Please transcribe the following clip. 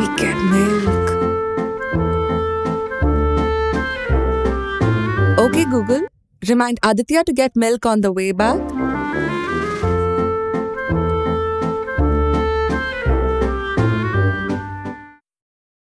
we get milk. Okay, Google, remind Aditya to get milk on the way back.